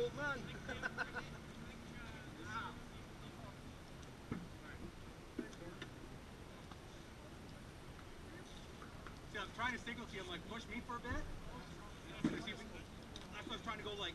old man. See, I'm trying to signal to you, I'm like, push me for a bit. That's what I was trying to go like,